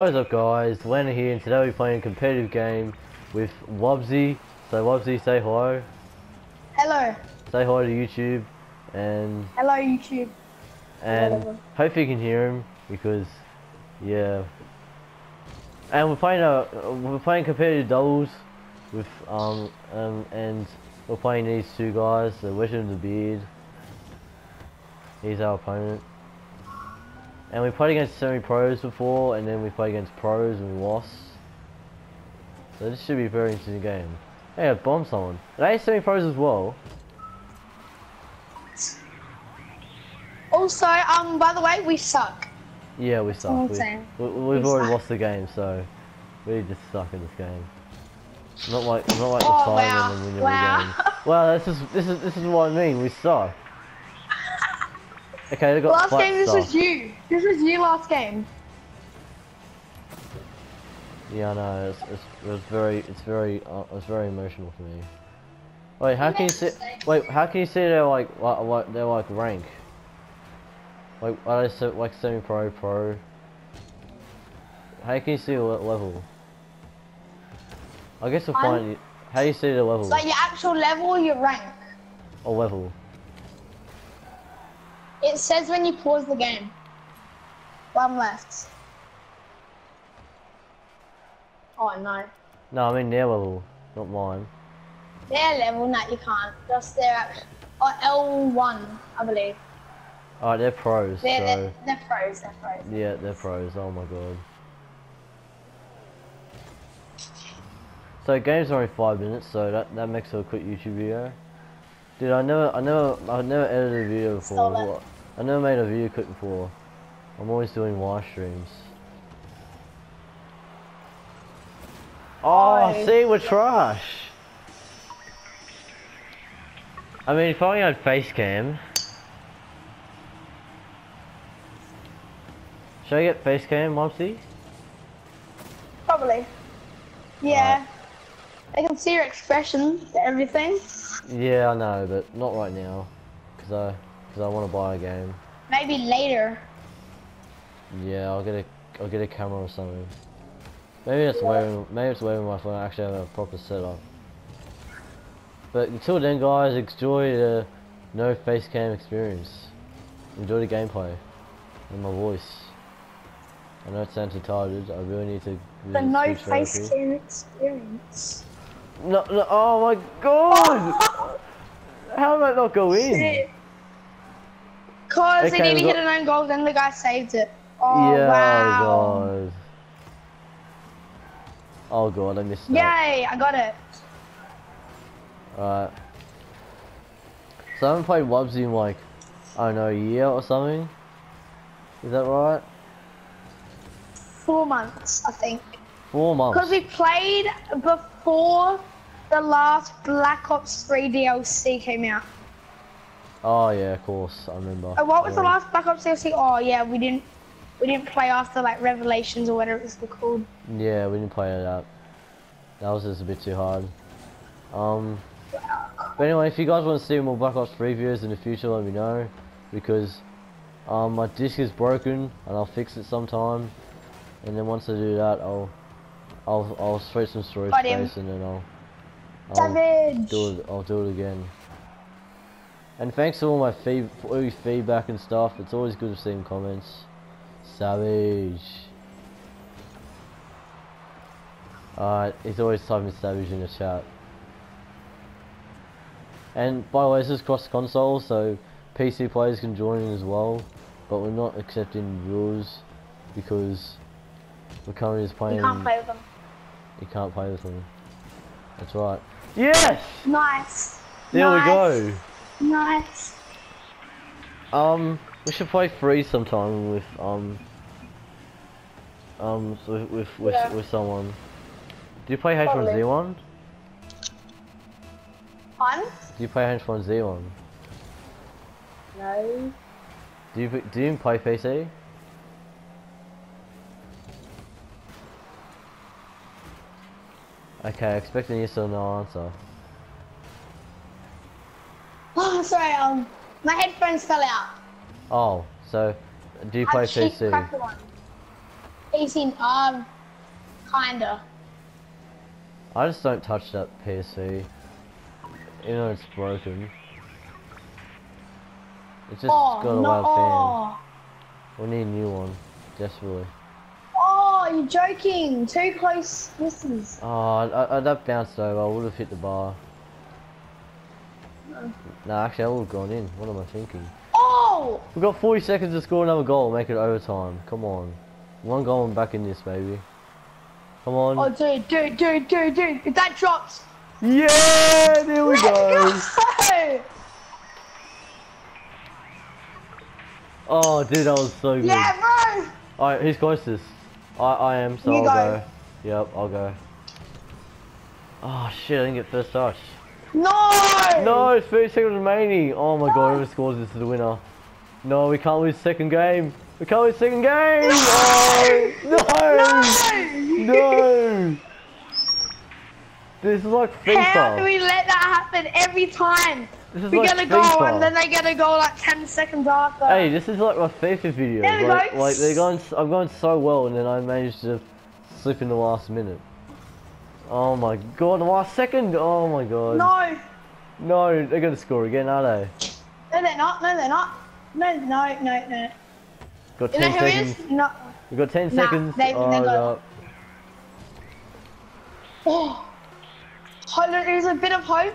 What is up guys, Lena here and today we're playing a competitive game with Wubzy. So Wubzy say hi. Hello. Say hi to YouTube and Hello, YouTube. and Whatever. hope you can hear him because yeah. And we're playing a we're playing competitive doubles with um um and we're playing these two guys, the Wizard and the Beard. He's our opponent. And we played against semi-pros before, and then we played against pros and we lost. So this should be a very interesting game. Hey, I bombed someone. Are they semi-pros as well? Also, um, by the way, we suck. Yeah, we suck. We, saying. we, we've We already suck. lost the game, so we just suck in this game. Not like not like Oh, the time wow. when we win Wow. every game. Well, this is this is this is what I mean. We suck. Okay, they got Last game, this was you. This was you last game. Yeah, I know. It's, it's, it was very, it's very, uh, it was very emotional for me. Wait, how can you see? Wait, how can you see they're like, like, like they're like rank? Like, are they so, like semi-pro, pro? How can you see the level? I guess we'll find it. How do you see the level? Like your actual level, your rank. Or level? It says when you pause the game. One left. Oh no. No, I mean their level, not mine. Their level, no, you can't. Just their oh, uh, L1, I believe. Alright, they're pros, They're, so they're, they're pros, they're pros. yeah, they're pros. Oh my god. So game's only five minutes, so that that makes it a quick YouTube video. Dude, I never, I never, I've never edited a video before. I never made a video clip before. I'm always doing live streams. Oh, Oh, see, we're trash. I mean, if I had face cam. Should I get face cam, Mopsy? Probably. Yeah. I can see your expression, everything. Yeah, I know, but not right now, cause I, cause I want to buy a game. Maybe later. Yeah, I'll get a, I'll get a camera or something. Maybe it's waving, maybe it's waving my phone. I actually have a proper setup. But until then, guys, enjoy the no face cam experience. Enjoy the gameplay and my voice. I know it sounds retarded. I really need to. The no face cam experience. No, no, oh my god! How did that not go in? Cause Okay, they nearly we hit got- an own goal, then the guy saved it. Oh yeah, wow. oh god. Oh god, I missed that. Yay, I got it. Alright. So I haven't played Wubs in like, I don't know, a year or something? Is that right? Four months, I think. Four months. Because we played before the last Black Ops 3 DLC came out. Oh yeah, of course, I remember. Oh, what was the last Black Ops DLC? Oh yeah, we didn't we didn't play after like Revelations or whatever it's called. Yeah, we didn't play that. That was just a bit too hard. Um, but anyway, if you guys want to see more Black Ops 3 videos in the future, let me know. Because um, my disc is broken and I'll fix it sometime. And then once I do that, I'll I'll I'll switch some storage space and then I'll Savage. do it. I'll do it again. And thanks to all my feed, all your feedback and stuff. It's always good to see in comments. Savage. Alright, he's always typing savage in the chat. And by the way, this is cross console, so PC players can join in as well. But we're not accepting rules because we're currently just playing. You can't play with them. You can't play with them. That's right. Yes! Nice. There nice. we go. Nice. Um, we should play free sometime with um um with with with, Yeah. with someone. Do you play H1Z1? Fun? Do you play H1Z1? No. Do you do you play PC? Okay, expecting you or no answer. Oh, sorry. Um, my headphones fell out. Oh, so do you I play cheap PC? one. 18, um, kinda. I just don't touch that PC. You know it's broken. It's just Oh, got a no. fan. We need a new one, desperately. You're joking. Too close misses. Oh, I, I, that bounced over. I would have hit the bar. No. No, actually, I would have gone in. What am I thinking? Oh! We've got 40 seconds to score another goal, make it overtime. Come on. One goal and back in this, baby. Come on. Oh, dude, dude, dude, dude, dude. If that drops. Yeah, there we go. Go! Oh, dude, that was so good. Yeah, bro! Alright, who's closest? I, I am, so You I'll go. go. Yep, I'll go. Oh shit, I didn't get first touch. No! No, it's 30 seconds remaining. Oh my god, whoever scores this is the winner. No, we can't lose second game. We can't lose second game. Oh, no! No! No! This is like FIFA. How do we let that happen every time? This is We like get a goal FIFA. and then they get a goal like 10 seconds after. Hey, this is like my FIFA video. There Like, go. like they're going, I'm going so well, and then I managed to slip in the last minute. Oh my god, the last second. Oh my god. No! No, they're gonna score again, are they? No, they're not. No, they're not. No, no, no, no. Got You 10 know who seconds. is? No. We got 10 Nah, seconds. they- oh, they got- no. Oh. Hold there's a bit of hope.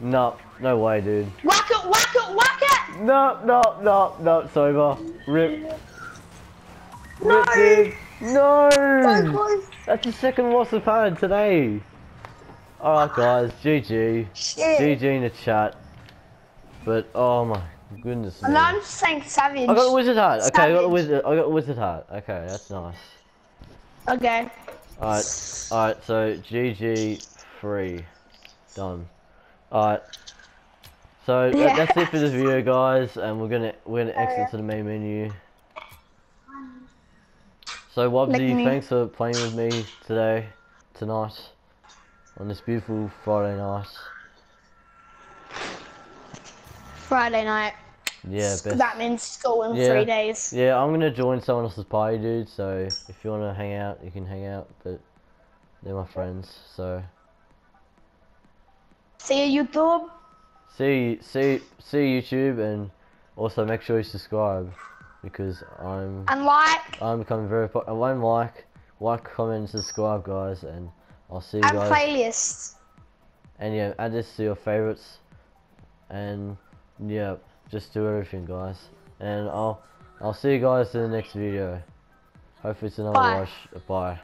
no, no way, dude. Whack it, whack it, whack it! No, no, no, no, it's over. Rip. No! Rip, dude. So No! close. That's the second loss I've today. Alright, guys, GG. Shit. GG in the chat. But, oh my goodness. And. I'm just saying savage. I got a wizard hat. Okay, I got a wizard. I got a wizard hat. Okay, that's nice. Okay. Alright, alright. So GG free, done. Alright. So that- Yeah. that's it for this video, guys, and we're gonna we're gonna exit oh, yeah. to the main menu. So Wubzy, thanks for playing with me today, tonight, on this beautiful Friday night. Friday night. Yeah, best. That means school in Yeah. three days. Yeah, I'm gonna join someone else's party, dude. So if you wanna hang out, you can hang out. But they're my friends, so See you, YouTube. See, see, see YouTube, and also make sure you subscribe because I'm And like I'm becoming very. po- I won't like, like, comment, subscribe, guys, and I'll see you and guys. playlists. And yeah, add this to your favorites, and yeah, just do everything, guys. And I'll I'll see you guys in the next video. Hopefully it's another Bye. Bye.